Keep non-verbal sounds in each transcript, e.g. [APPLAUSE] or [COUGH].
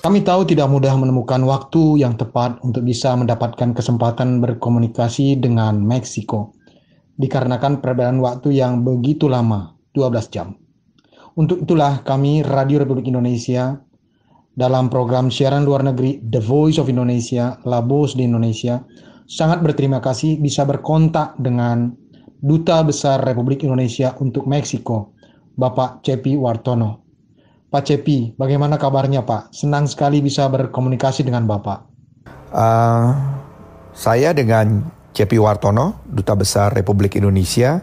Kami tahu tidak mudah menemukan waktu yang tepat untuk bisa mendapatkan kesempatan berkomunikasi dengan Meksiko, dikarenakan perbedaan waktu yang begitu lama, 12 jam. Untuk itulah kami Radio Republik Indonesia dalam program siaran luar negeri The Voice of Indonesia, La Voz di Indonesia, sangat berterima kasih bisa berkontak dengan Duta Besar Republik Indonesia untuk Meksiko, Bapak Cepi Wartono. Pak Cepi, bagaimana kabarnya Pak? Senang sekali bisa berkomunikasi dengan Bapak. Uh, saya dengan Cepi Wartono, Duta Besar Republik Indonesia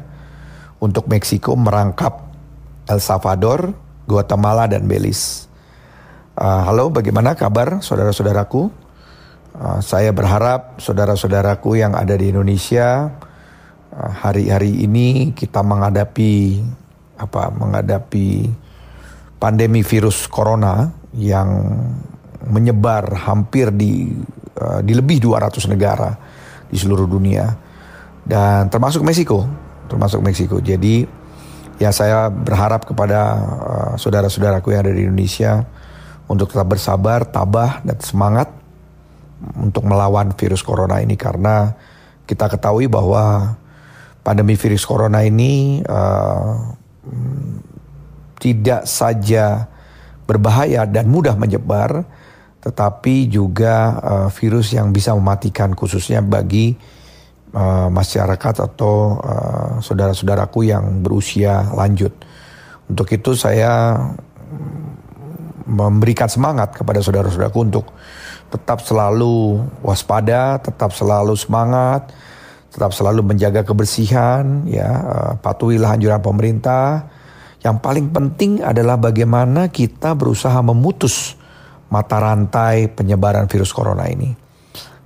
untuk Meksiko merangkap El Salvador, Guatemala, dan Belize. Uh, halo, bagaimana kabar saudara-saudaraku? Uh, saya berharap saudara-saudaraku yang ada di Indonesia hari-hari uh, ini kita menghadapi apa menghadapi pandemi virus corona yang menyebar hampir di uh, di lebih 200 negara di seluruh dunia dan termasuk Meksiko, termasuk Meksiko. Jadi ya saya berharap kepada uh, saudara-saudaraku yang ada di Indonesia untuk tetap bersabar, tabah dan semangat untuk melawan virus corona ini karena kita ketahui bahwa pandemi virus corona ini uh, tidak saja berbahaya dan mudah menyebar, tetapi juga uh, virus yang bisa mematikan khususnya bagi uh, masyarakat atau uh, saudara-saudaraku yang berusia lanjut. Untuk itu saya memberikan semangat kepada saudara-saudaraku untuk tetap selalu waspada, tetap selalu semangat, tetap selalu menjaga kebersihan, ya, uh, patuhilah anjuran pemerintah yang paling penting adalah bagaimana kita berusaha memutus mata rantai penyebaran virus corona ini.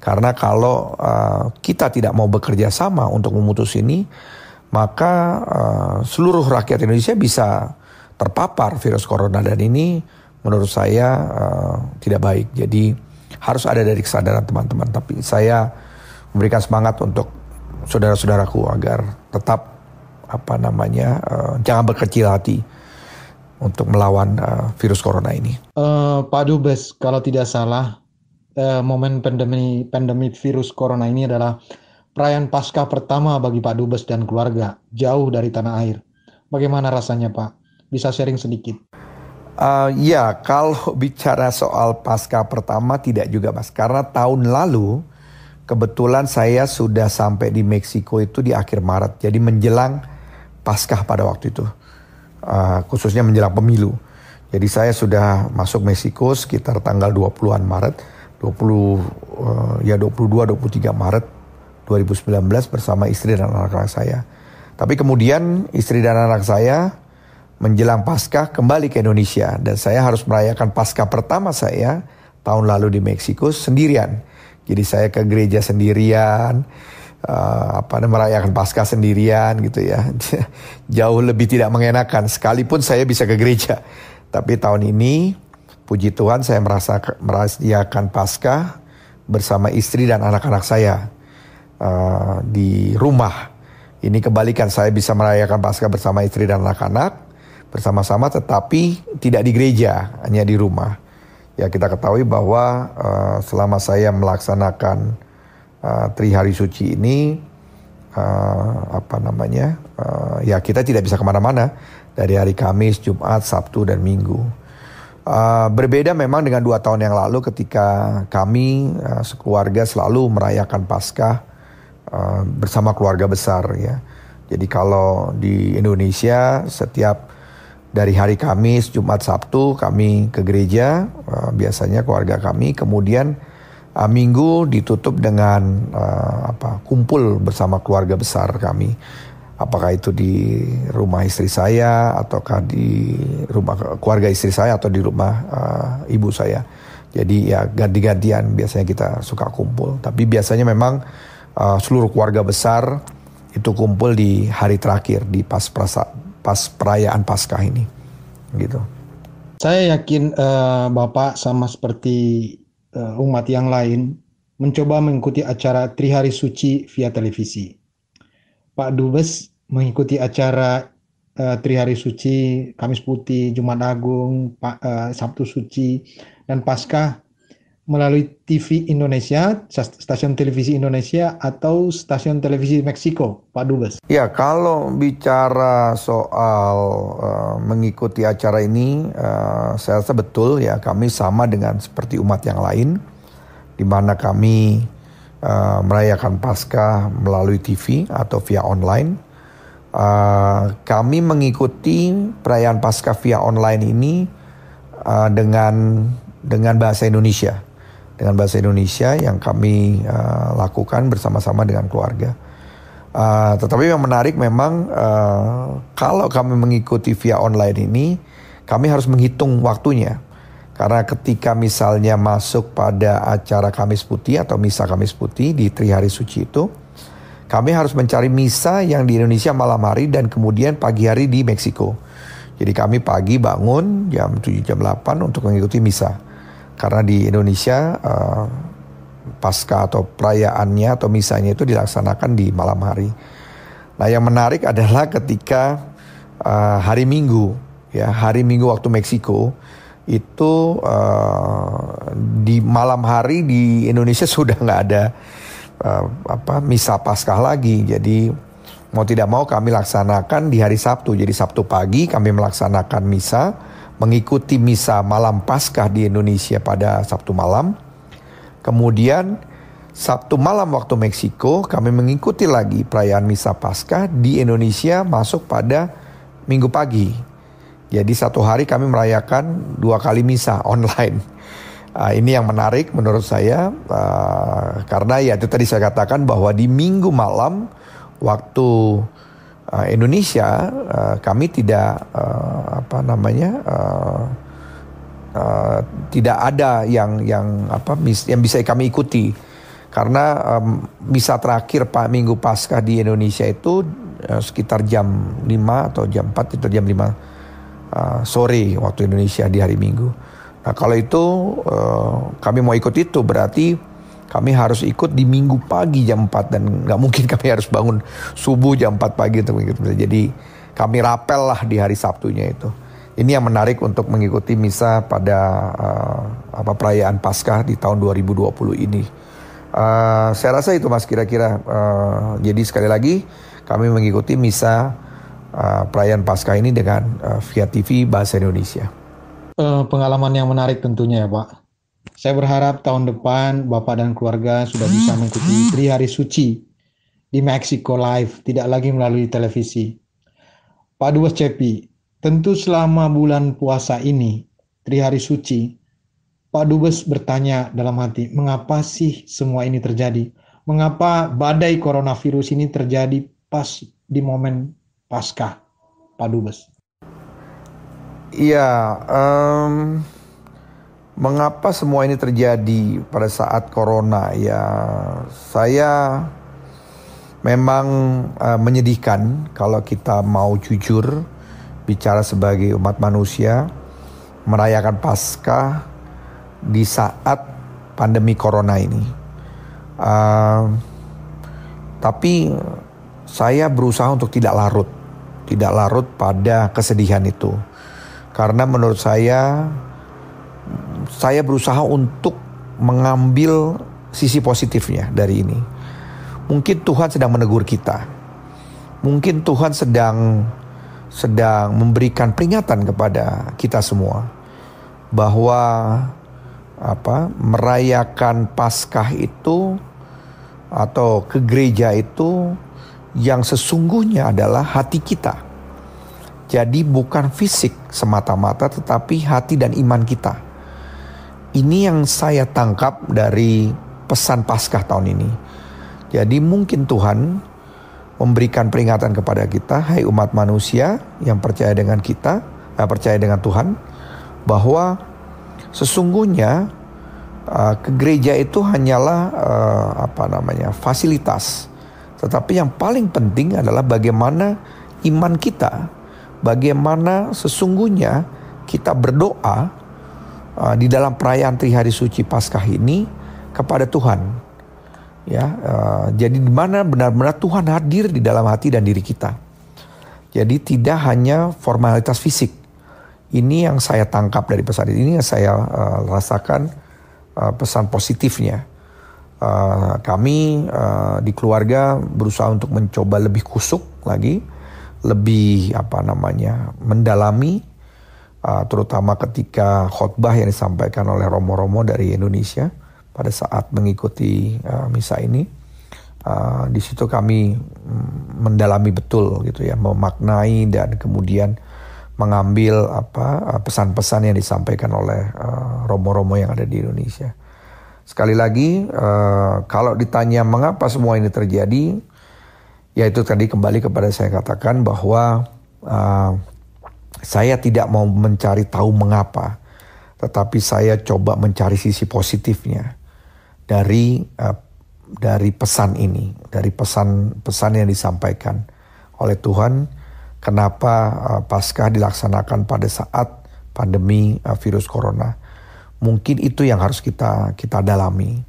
Karena kalau uh, kita tidak mau bekerja sama untuk memutus ini, maka uh, seluruh rakyat Indonesia bisa terpapar virus corona dan ini menurut saya uh, tidak baik. Jadi harus ada dari kesadaran teman-teman. Tapi saya memberikan semangat untuk saudara-saudaraku agar tetap apa namanya uh, jangan berkecil hati untuk melawan uh, virus corona ini. Uh, Pak Dubes, kalau tidak salah uh, momen pandemi pandemi virus corona ini adalah perayaan Paskah pertama bagi Pak Dubes dan keluarga jauh dari tanah air. Bagaimana rasanya Pak? Bisa sharing sedikit? Uh, ya, kalau bicara soal pasca pertama tidak juga mas, karena tahun lalu kebetulan saya sudah sampai di Meksiko itu di akhir Maret, jadi menjelang Paskah pada waktu itu, uh, khususnya menjelang pemilu. Jadi saya sudah masuk Meksiko sekitar tanggal 20-an Maret, 20 uh, ya 22 23 Maret 2019 bersama istri dan anak-anak saya. Tapi kemudian istri dan anak saya menjelang Paskah kembali ke Indonesia dan saya harus merayakan Paskah pertama saya tahun lalu di Meksiko sendirian. Jadi saya ke gereja sendirian, uh, apa merayakan Paskah sendirian gitu ya. [LAUGHS] Jauh lebih tidak mengenakan sekalipun saya bisa ke gereja. Tapi tahun ini puji Tuhan saya merasa merayakan Paskah bersama istri dan anak-anak saya uh, di rumah. Ini kebalikan saya bisa merayakan Paskah bersama istri dan anak-anak bersama-sama tetapi tidak di gereja, hanya di rumah. Ya kita ketahui bahwa uh, selama saya melaksanakan uh, Tri Hari Suci ini uh, apa namanya uh, ya kita tidak bisa ke mana-mana dari hari Kamis, Jumat, Sabtu dan Minggu. Uh, berbeda memang dengan dua tahun yang lalu ketika kami uh, sekeluarga selalu merayakan Paskah uh, bersama keluarga besar ya. Jadi kalau di Indonesia setiap dari hari Kamis, Jumat, Sabtu kami ke gereja uh, biasanya keluarga kami kemudian uh, minggu ditutup dengan uh, apa kumpul bersama keluarga besar kami. Apakah itu di rumah istri saya ataukah di rumah keluarga istri saya atau di rumah uh, ibu saya. Jadi ya ganti-gantian biasanya kita suka kumpul. Tapi biasanya memang uh, seluruh keluarga besar itu kumpul di hari terakhir di pas perasa, pas perayaan Paskah ini. Gitu. Saya yakin uh, Bapak sama seperti uh, umat yang lain mencoba mengikuti acara Trihari Suci via televisi. Pak Dubes mengikuti acara uh, Trihari Suci, Kamis Putih, Jumat Agung, Pak, uh, Sabtu Suci dan Paskah melalui TV Indonesia, stasiun televisi Indonesia atau stasiun televisi Meksiko, Pak Dubes? Ya, kalau bicara soal uh, mengikuti acara ini, uh, saya rasa betul ya kami sama dengan seperti umat yang lain, di mana kami uh, merayakan Paskah melalui TV atau via online. Uh, kami mengikuti perayaan Paskah via online ini uh, dengan dengan bahasa Indonesia dengan bahasa Indonesia yang kami uh, lakukan bersama-sama dengan keluarga. Uh, tetapi yang menarik memang uh, kalau kami mengikuti via online ini, kami harus menghitung waktunya. Karena ketika misalnya masuk pada acara Kamis Putih atau Misa Kamis Putih di Trihari Suci itu, kami harus mencari misa yang di Indonesia malam hari dan kemudian pagi hari di Meksiko. Jadi kami pagi bangun jam 7 jam 8 untuk mengikuti misa. Karena di Indonesia uh, pasca atau perayaannya atau misalnya itu dilaksanakan di malam hari. Nah yang menarik adalah ketika uh, hari Minggu, ya hari Minggu waktu Meksiko itu uh, di malam hari di Indonesia [LAUGHS] sudah nggak ada apa misa Paskah lagi. Jadi mau tidak mau kami laksanakan di hari Sabtu. Jadi Sabtu pagi kami melaksanakan misa mengikuti misa malam Paskah di Indonesia pada Sabtu malam. Kemudian Sabtu malam waktu Meksiko kami mengikuti lagi perayaan misa Paskah di Indonesia masuk pada Minggu pagi. Jadi satu hari kami merayakan dua kali misa [LAUGHS] online. Uh, ini yang menarik menurut saya uh, karena ya itu tadi saya katakan bahwa di minggu malam waktu uh, Indonesia uh, kami tidak uh, apa namanya uh, uh, tidak ada yang yang apa mis, yang bisa kami ikuti karena um, misa terakhir Pak Minggu Paskah di Indonesia itu uh, sekitar jam 5 atau jam 4 itu jam 5 uh, sore waktu Indonesia di hari Minggu. Nah kalau itu uh, kami mau ikut itu berarti kami harus ikut di minggu pagi jam 4 dan nggak mungkin [LAUGHS] kami harus bangun subuh jam 4 pagi untuk mengikuti. Jadi kami rapel lah di hari Sabtunya itu. Ini yang menarik untuk mengikuti misa pada uh, apa perayaan Paskah di tahun 2020 ini. Uh, saya rasa itu Mas kira-kira. Uh, jadi sekali lagi kami mengikuti misa uh, perayaan Paskah ini dengan uh, via TV bahasa Indonesia. Uh, pengalaman yang menarik tentunya ya Pak. Saya berharap tahun depan Bapak dan keluarga sudah bisa mengikuti Tri Hari Suci di Meksiko Live, tidak lagi melalui televisi. Pak Dubes Cepi, tentu selama bulan puasa ini, Tri Hari Suci, Pak Dubes bertanya dalam hati, mengapa sih semua ini terjadi? Mengapa badai coronavirus ini terjadi pas di momen Paskah, Pak Dubes? Iya, um, Mengapa semua ini terjadi pada saat corona? Ya, saya memang uh, menyedihkan kalau kita mau jujur bicara sebagai umat manusia merayakan Paskah di saat pandemi corona ini. Uh, tapi saya berusaha untuk tidak larut, tidak larut pada kesedihan itu, karena menurut saya saya berusaha untuk mengambil sisi positifnya dari ini. Mungkin Tuhan sedang menegur kita. Mungkin Tuhan sedang sedang memberikan peringatan kepada kita semua bahwa apa merayakan Paskah itu atau ke gereja itu yang sesungguhnya adalah hati kita. Jadi bukan fisik semata-mata tetapi hati dan iman kita. Ini yang saya tangkap dari pesan Paskah tahun ini. Jadi mungkin Tuhan memberikan peringatan kepada kita, hai umat manusia yang percaya dengan kita, eh, percaya dengan Tuhan, bahwa sesungguhnya uh, ke gereja itu hanyalah uh, apa namanya fasilitas, tetapi yang paling penting adalah bagaimana iman kita, bagaimana sesungguhnya kita berdoa uh, di dalam perayaan Trihari Suci Paskah ini kepada Tuhan. Ya, uh, jadi di mana benar-benar Tuhan hadir di dalam hati dan diri kita. Jadi tidak hanya formalitas fisik ini yang saya tangkap dari pesan ini yang saya uh, rasakan uh, pesan positifnya. Uh, kami uh, di keluarga berusaha untuk mencoba lebih kusuk lagi, lebih apa namanya mendalami, uh, terutama ketika khotbah yang disampaikan oleh romo-romo dari Indonesia pada saat mengikuti uh, misa ini. Uh, di situ kami mm, mendalami betul gitu ya, memaknai dan kemudian mengambil apa pesan-pesan yang disampaikan oleh uh, romo-romo yang ada di Indonesia. Sekali lagi, uh, kalau ditanya mengapa semua ini terjadi, yaitu tadi kembali kepada saya katakan bahwa uh, saya tidak mau mencari tahu mengapa, tetapi saya coba mencari sisi positifnya dari uh, dari pesan ini, dari pesan-pesan yang disampaikan oleh Tuhan, kenapa uh, Paskah dilaksanakan pada saat pandemi uh, virus corona. Mungkin itu yang harus kita kita dalami.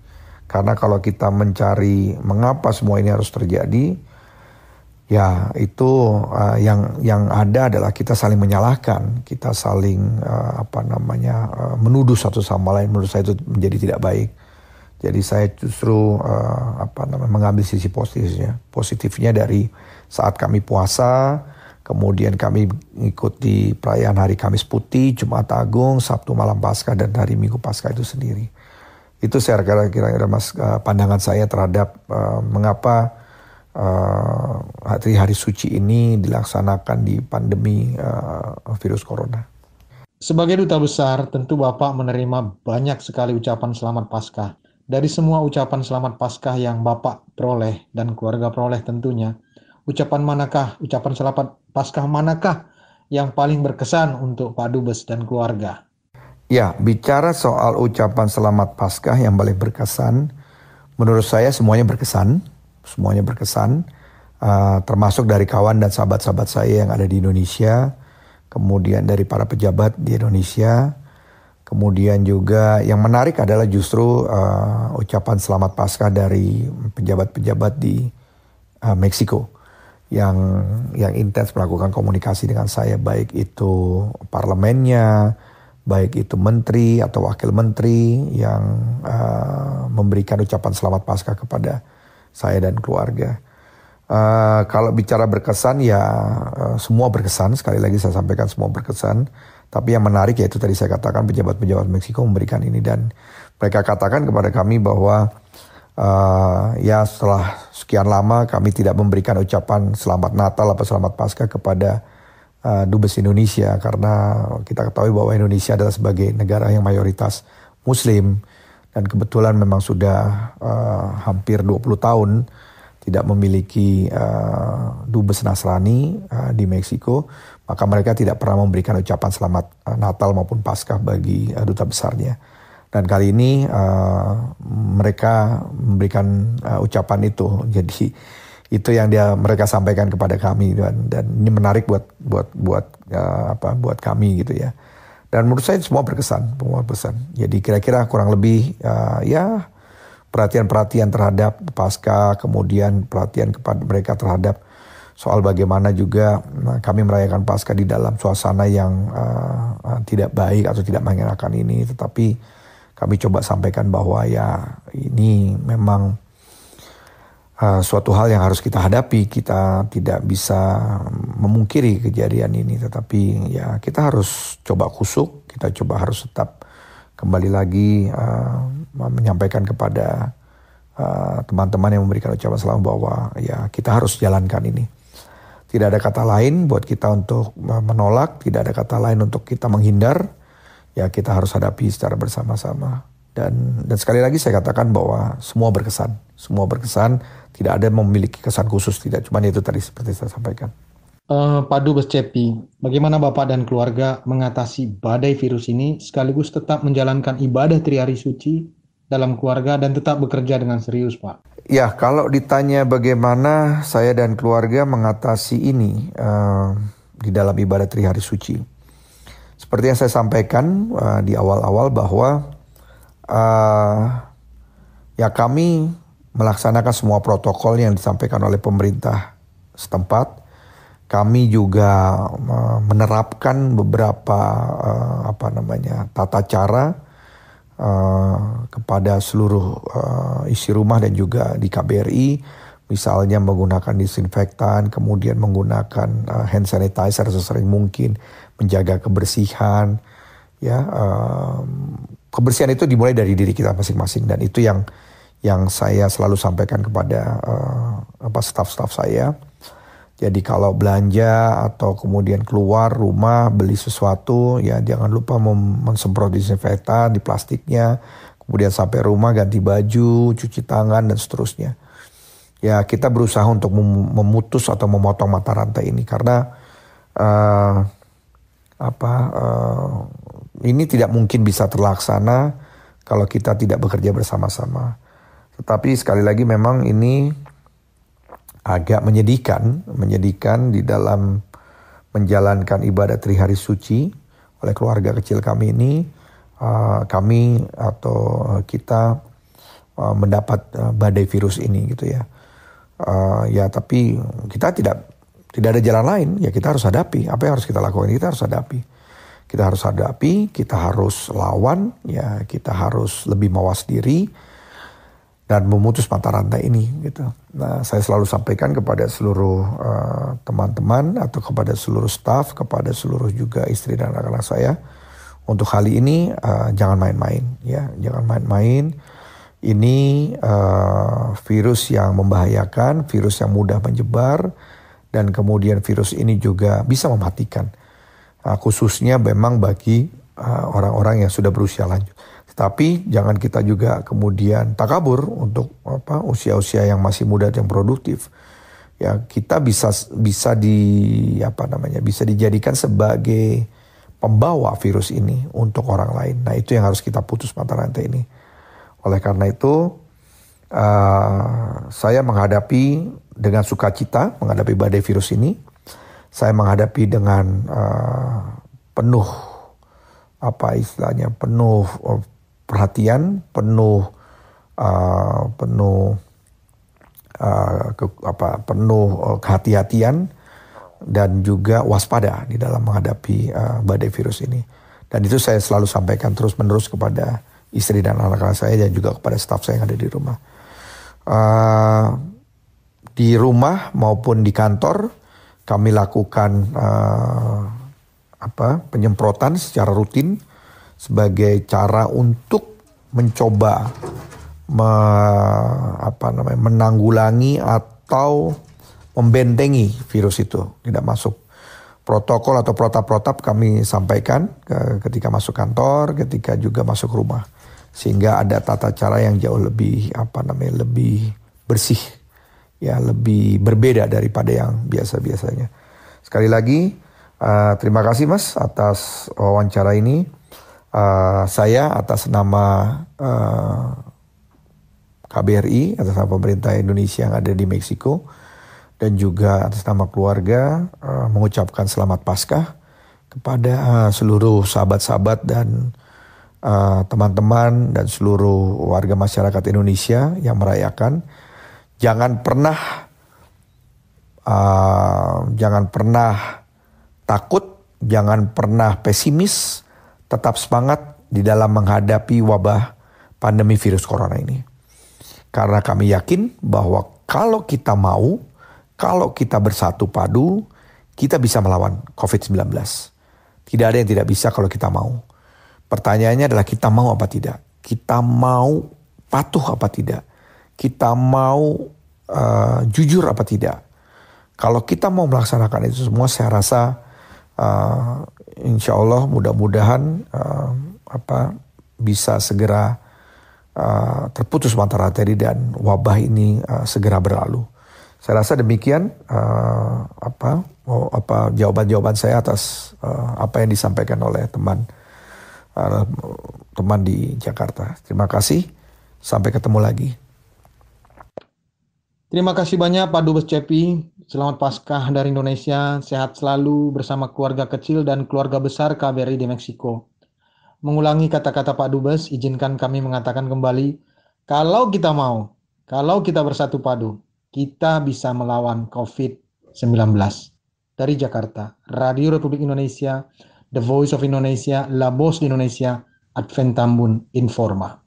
Karena kalau kita mencari mengapa semua ini harus terjadi, ya itu uh, yang yang ada adalah kita saling menyalahkan, kita saling uh, apa namanya uh, menuduh satu sama lain. Menurut saya itu menjadi tidak baik. Jadi saya justru uh, apa namanya mengambil sisi positifnya, positifnya dari saat kami puasa, kemudian kami mengikuti perayaan hari Kamis Putih, Jumat Agung, Sabtu malam Paskah dan hari Minggu Paskah itu sendiri. Itu saya kira-kira mas uh, pandangan saya terhadap uh, mengapa uh, hari-hari suci ini dilaksanakan di pandemi uh, virus corona. Sebagai duta besar, tentu Bapak menerima banyak sekali ucapan selamat Paskah dari semua ucapan selamat Paskah yang Bapak peroleh dan keluarga peroleh tentunya, ucapan manakah, ucapan selamat Paskah manakah yang paling berkesan untuk Pak Dubes dan keluarga? Ya, bicara soal ucapan selamat Paskah yang paling berkesan, menurut saya semuanya berkesan, semuanya berkesan, uh, termasuk dari kawan dan sahabat-sahabat saya yang ada di Indonesia, kemudian dari para pejabat di Indonesia, Kemudian juga yang menarik adalah justru uh, ucapan selamat Paskah dari pejabat-pejabat di uh, Meksiko yang yang intens melakukan komunikasi dengan saya baik itu parlemennya, baik itu menteri atau wakil menteri yang uh, memberikan ucapan selamat Paskah kepada saya dan keluarga. Uh, kalau bicara berkesan ya uh, semua berkesan. Sekali lagi saya sampaikan semua berkesan. Tapi yang menarik yaitu tadi saya katakan pejabat-pejabat Meksiko memberikan ini. Dan mereka katakan kepada kami bahwa uh, ya setelah sekian lama kami tidak memberikan ucapan selamat Natal atau selamat Paskah kepada uh, dubes Indonesia. Karena kita ketahui bahwa Indonesia adalah sebagai negara yang mayoritas Muslim dan kebetulan memang sudah uh, hampir 20 tahun tidak memiliki uh, dubes Nasrani uh, di Meksiko maka mereka tidak pernah memberikan ucapan selamat uh, Natal maupun Paskah bagi uh, duta besarnya. Dan kali ini uh, mereka memberikan uh, ucapan itu. [LAUGHS] Jadi itu yang dia mereka sampaikan kepada kami dan dan ini menarik buat buat buat uh, apa buat kami gitu ya. Dan menurut saya semua berkesan, semua berkesan. Jadi kira-kira kurang lebih uh, ya perhatian-perhatian terhadap pasca, kemudian perhatian kepada mereka terhadap soal bagaimana juga nah, kami merayakan Paskah di dalam suasana yang uh, uh, tidak baik atau tidak mengenakan ini, tetapi kami coba sampaikan bahwa ya ini memang uh, suatu hal yang harus kita hadapi. Kita tidak bisa memungkiri kejadian ini, tetapi ya kita harus coba kusuk, kita coba harus tetap kembali lagi uh, menyampaikan kepada teman-teman uh, yang memberikan ucapan selamat bahwa ya kita harus jalankan ini. Tidak ada kata lain buat kita untuk menolak, tidak ada kata lain untuk kita menghindar. Ya kita harus hadapi secara bersama-sama. Dan dan sekali lagi saya katakan bahwa semua berkesan, semua berkesan. Tidak ada memiliki kesan khusus, tidak cuma itu tadi seperti saya sampaikan. Uh, Pak Dubes Cepi, bagaimana Bapak dan keluarga mengatasi badai virus ini sekaligus tetap menjalankan ibadah Triari Suci dalam keluarga dan tetap bekerja dengan serius, Pak? Ya, kalau ditanya bagaimana saya dan keluarga mengatasi ini uh, di dalam ibadah Trihari Suci. Seperti yang saya sampaikan uh, di awal-awal bahwa uh, ya kami melaksanakan semua protokol yang disampaikan oleh pemerintah setempat. kami juga menerapkan beberapa uh, apa namanya tata cara uh, kepada seluruh uh, isi rumah dan juga di KBRI misalnya menggunakan disinfektan kemudian menggunakan uh, hand sanitizer sesering mungkin menjaga kebersihan ya uh, kebersihan itu dimulai dari diri kita masing-masing dan itu yang yang saya selalu sampaikan kepada uh, apa staff-staff saya jadi kalau belanja atau kemudian keluar rumah beli sesuatu ya jangan lupa mensemprot disinfektan di plastiknya. Kemudian sampai rumah ganti baju, cuci tangan dan seterusnya. Ya kita berusaha untuk memutus atau memotong mata rantai ini karena uh, apa uh, ini tidak mungkin bisa terlaksana kalau kita tidak bekerja bersama-sama. Tetapi sekali lagi memang ini agak menyedihkan, menyedihkan di dalam menjalankan ibadah trihari suci oleh keluarga kecil kami ini, uh, kami atau kita uh, mendapat uh, badai virus ini gitu ya. Uh, ya tapi kita tidak tidak ada jalan lain. Ya kita harus hadapi. Apa yang harus kita lakukan? Kita harus hadapi kita harus hadapi kita harus lawan ya kita harus lebih mawas diri dan memutus mata rantai ini gitu. Nah, saya selalu sampaikan kepada seluruh eh, teman-teman uh, atau kepada seluruh staff, kepada seluruh juga istri dan anak-anak saya untuk hal ini uh, jangan main-main ya, jangan main-main. Ini uh, virus yang membahayakan, virus yang mudah menyebar dan kemudian virus ini juga bisa mematikan. Uh, khususnya memang bagi orang-orang uh, yang sudah berusia lanjut. Tapi jangan kita juga kemudian takabur untuk apa usia-usia yang masih muda yang produktif. Ya, kita bisa bisa di apa namanya? bisa dijadikan sebagai pembawa virus ini untuk orang lain. Nah, itu yang harus kita putus mata rantai ini. Oleh karena itu uh, saya menghadapi dengan sukacita menghadapi badai virus ini. Saya menghadapi dengan uh, penuh apa istilahnya penuh perhatian, penuh uh, penuh uh, ke, apa penuh uh, kehati-hatian dan juga waspada di dalam menghadapi uh, badai virus ini. Dan itu saya selalu sampaikan terus-menerus kepada istri dan anak-anak saya dan juga kepada staf saya yang ada di rumah. Uh, di rumah maupun di kantor kami lakukan uh, apa penyemprotan secara rutin sebagai cara untuk mencoba me, apa namanya menanggulangi atau membentengi virus itu tidak masuk. Protokol atau protap-protap kami sampaikan ke, ketika masuk kantor, ketika juga masuk rumah, sehingga ada tata cara yang jauh lebih apa namanya lebih bersih, ya lebih berbeda daripada yang biasa-biasanya. Sekali lagi, uh, terima kasih Mas atas wawancara ini uh, saya atas nama uh, eh, KBRI, atas nama pemerintah Indonesia yang ada di Meksiko, dan juga atas nama keluarga uh, mengucapkan selamat Paskah kepada uh, seluruh sahabat-sahabat dan teman-teman uh, dan seluruh warga masyarakat Indonesia yang merayakan. Jangan pernah, uh, jangan pernah takut, jangan pernah pesimis tetap semangat di dalam menghadapi wabah pandemi virus corona ini. Karena kami yakin bahwa kalau kita mau, kalau kita bersatu padu, kita bisa melawan COVID-19. Tidak ada yang tidak bisa kalau kita mau. Pertanyaannya adalah kita mau apa tidak? Kita mau patuh apa tidak? Kita mau uh, jujur apa tidak? Kalau kita mau melaksanakan itu semua, saya rasa uh, insya Allah mudah-mudahan uh, apa bisa segera uh, terputus mata rantai dan wabah ini uh, segera berlalu. Saya rasa demikian uh, apa oh, apa jawaban-jawaban saya atas uh, apa yang disampaikan oleh teman uh, teman di Jakarta. Terima kasih. Sampai ketemu lagi. Terima kasih banyak Pak Dubes Cepi. Selamat Paskah dari Indonesia, sehat selalu bersama keluarga kecil dan keluarga besar KBRI di Meksiko. Mengulangi kata-kata Pak Dubes, izinkan kami mengatakan kembali, kalau kita mau, kalau kita bersatu padu, kita bisa melawan COVID-19. Dari Jakarta, Radio Republik Indonesia, The Voice of Indonesia, La Voz di Indonesia, Adventambun Informa.